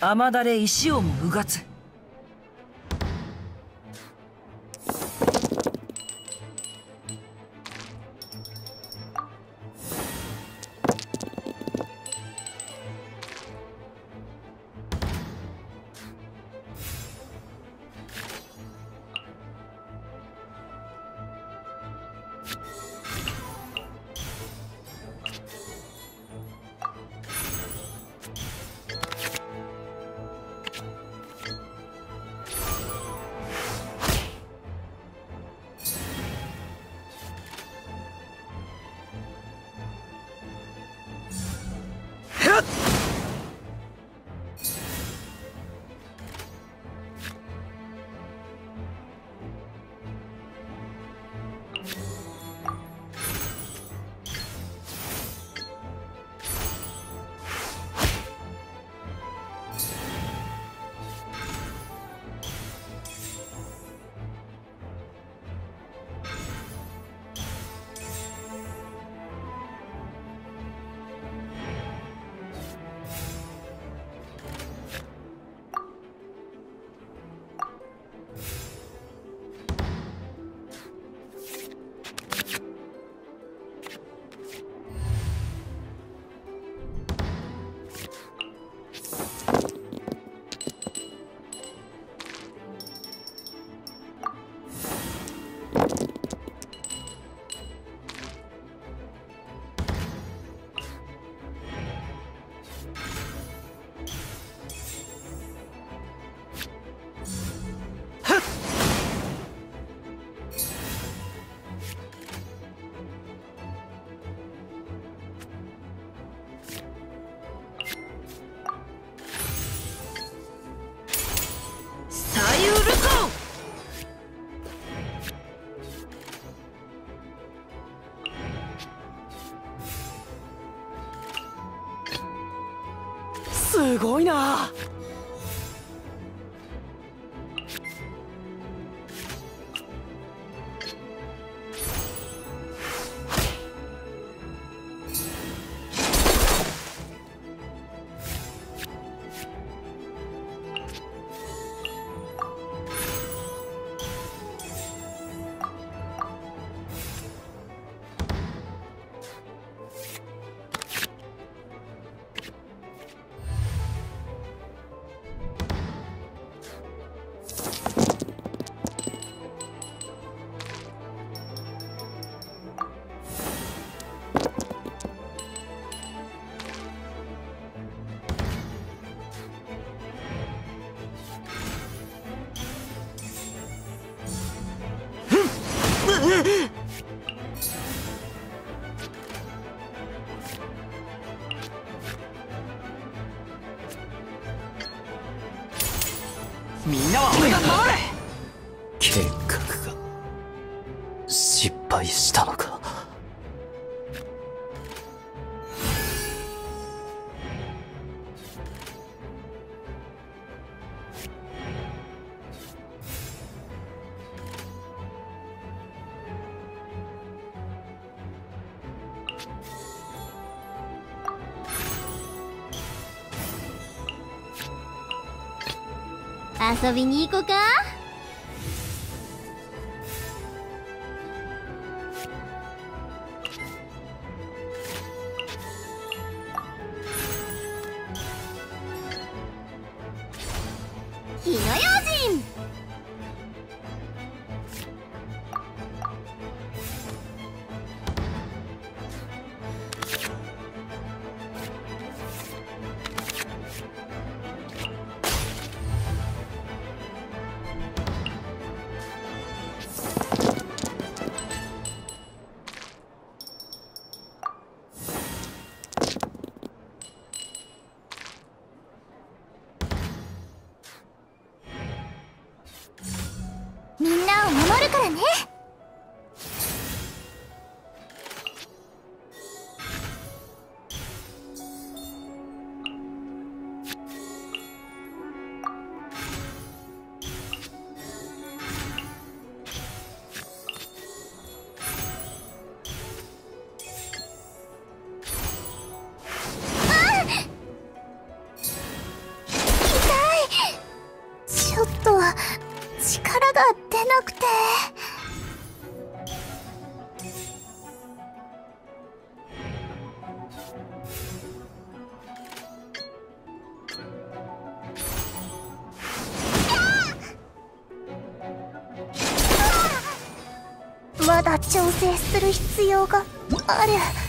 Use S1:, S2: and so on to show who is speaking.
S1: 雨だれ石をもうがつ
S2: すごいな。みんなは俺が守れ
S3: 計画が失敗したのか？
S4: 遊びに行こうか？火の用心！力が出なくて。まだ調整する必要がある。